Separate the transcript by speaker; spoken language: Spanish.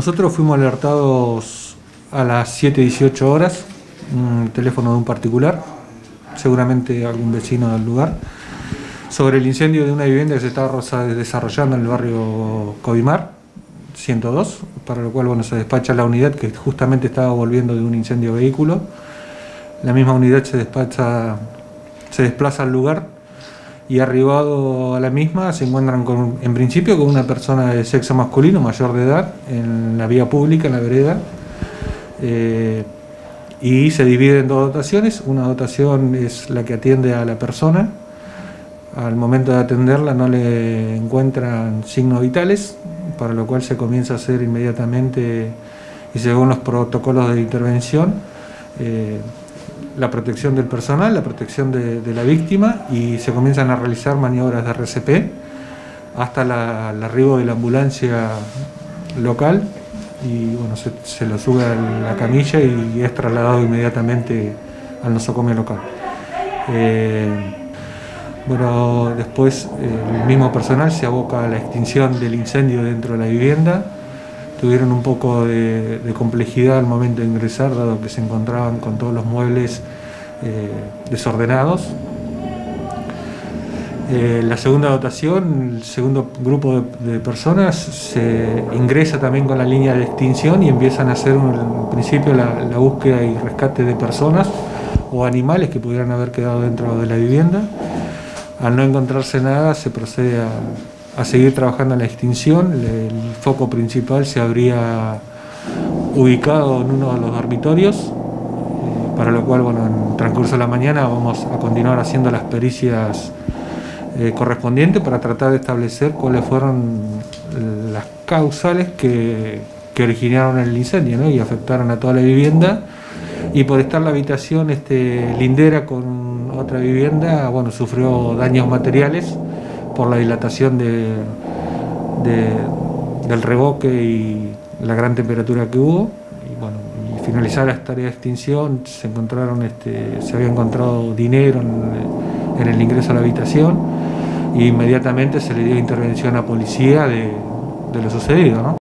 Speaker 1: Nosotros fuimos alertados a las 7.18 horas, un teléfono de un particular, seguramente algún vecino del lugar, sobre el incendio de una vivienda que se estaba desarrollando en el barrio Codimar, 102, para lo cual bueno, se despacha la unidad que justamente estaba volviendo de un incendio vehículo. La misma unidad se despacha, se desplaza al lugar y arribado a la misma se encuentran con, en principio con una persona de sexo masculino mayor de edad en la vía pública, en la vereda, eh, y se divide en dos dotaciones. Una dotación es la que atiende a la persona. Al momento de atenderla no le encuentran signos vitales, para lo cual se comienza a hacer inmediatamente y según los protocolos de intervención. Eh, la protección del personal, la protección de, la víctima y se comienzan a realizar maniobras de RCP hasta el arribo de la ambulancia local y bueno, se, lo sube a la camilla y es trasladado inmediatamente al nosocomio local. Eh, bueno, después el mismo personal se aboca a la extinción del incendio dentro de la vivienda. Tuvieron un poco de, complejidad al momento de ingresar, dado que se encontraban con todos los muebles eh, desordenados. Eh, la segunda dotación, el segundo grupo de, personas, se ingresa también con la línea de extinción y empiezan a hacer en principio la, búsqueda y rescate de personas o animales que pudieran haber quedado dentro de la vivienda. Al no encontrarse nada, se procede a, seguir trabajando en la extinción. El, foco principal se habría ubicado en uno de los dormitorios, eh, para lo cual, bueno, en transcurso de la mañana vamos a continuar haciendo las pericias eh, correspondientes para tratar de establecer cuáles fueron las causales que, que originaron el incendio y afectaron a toda la vivienda y por estar la habitación este, lindera con otra vivienda, bueno, sufrió daños materiales por la dilatación de, del revoque y la gran temperatura que hubo. Y bueno, y finalizar las tareas de extinción, se encontraron, este, se había encontrado dinero en, el ingreso a la habitación e inmediatamente se le dio intervención a policía de, de lo sucedido. ¿no?